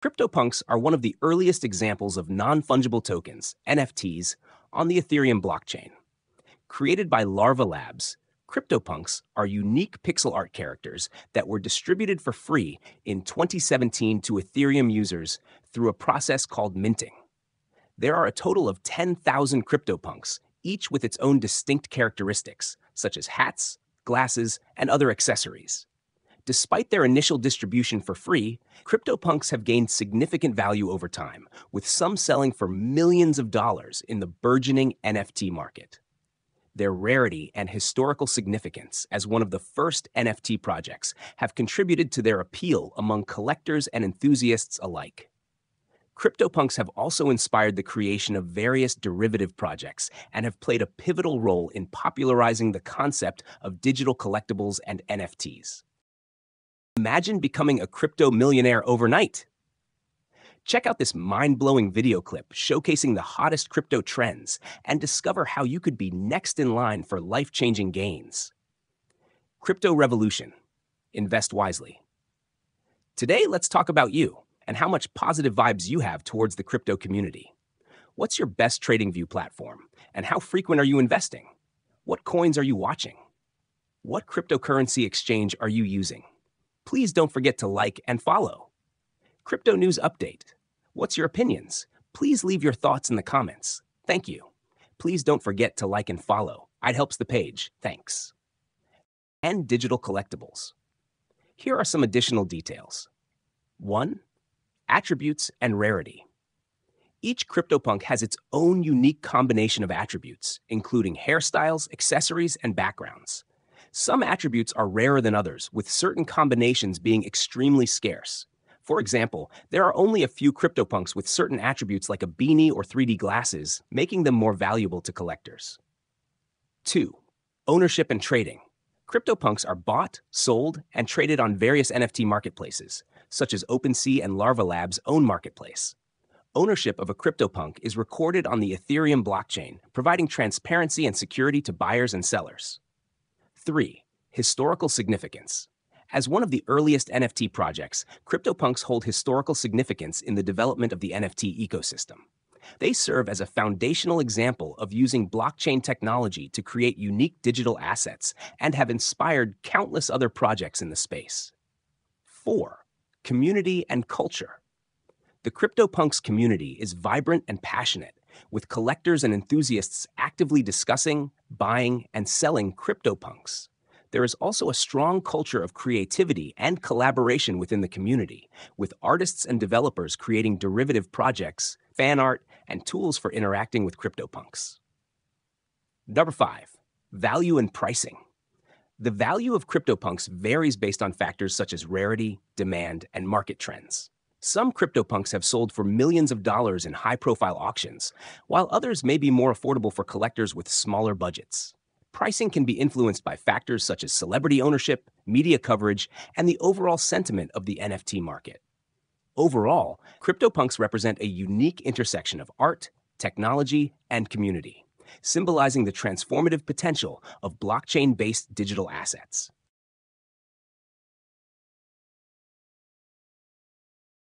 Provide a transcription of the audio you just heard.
CryptoPunks are one of the earliest examples of non fungible tokens, NFTs, on the Ethereum blockchain. Created by Larva Labs, CryptoPunks are unique pixel art characters that were distributed for free in 2017 to Ethereum users through a process called minting. There are a total of 10,000 CryptoPunks, each with its own distinct characteristics, such as hats, glasses, and other accessories. Despite their initial distribution for free, CryptoPunks have gained significant value over time, with some selling for millions of dollars in the burgeoning NFT market. Their rarity and historical significance as one of the first NFT projects have contributed to their appeal among collectors and enthusiasts alike. CryptoPunks have also inspired the creation of various derivative projects and have played a pivotal role in popularizing the concept of digital collectibles and NFTs. Imagine becoming a crypto millionaire overnight. Check out this mind blowing video clip showcasing the hottest crypto trends and discover how you could be next in line for life changing gains. Crypto Revolution Invest Wisely. Today, let's talk about you and how much positive vibes you have towards the crypto community. What's your best trading view platform, and how frequent are you investing? What coins are you watching? What cryptocurrency exchange are you using? Please don't forget to like and follow. Crypto News Update. What's your opinions? Please leave your thoughts in the comments. Thank you. Please don't forget to like and follow. It helps the page. Thanks. And digital collectibles. Here are some additional details. 1. Attributes and rarity. Each CryptoPunk has its own unique combination of attributes, including hairstyles, accessories, and backgrounds. Some attributes are rarer than others, with certain combinations being extremely scarce. For example, there are only a few CryptoPunks with certain attributes like a beanie or 3D glasses, making them more valuable to collectors. 2. Ownership and trading. CryptoPunks are bought, sold, and traded on various NFT marketplaces, such as OpenSea and Larva Labs' own marketplace. Ownership of a CryptoPunk is recorded on the Ethereum blockchain, providing transparency and security to buyers and sellers. 3. Historical significance. As one of the earliest NFT projects, CryptoPunks hold historical significance in the development of the NFT ecosystem. They serve as a foundational example of using blockchain technology to create unique digital assets and have inspired countless other projects in the space. 4. Community and culture. The CryptoPunks community is vibrant and passionate, with collectors and enthusiasts actively discussing, buying, and selling CryptoPunks. There is also a strong culture of creativity and collaboration within the community, with artists and developers creating derivative projects, fan art, and tools for interacting with CryptoPunks. Number five, value and pricing. The value of CryptoPunks varies based on factors such as rarity, demand, and market trends. Some CryptoPunks have sold for millions of dollars in high profile auctions, while others may be more affordable for collectors with smaller budgets. Pricing can be influenced by factors such as celebrity ownership, media coverage, and the overall sentiment of the NFT market. Overall, CryptoPunks represent a unique intersection of art, technology, and community, symbolizing the transformative potential of blockchain based digital assets.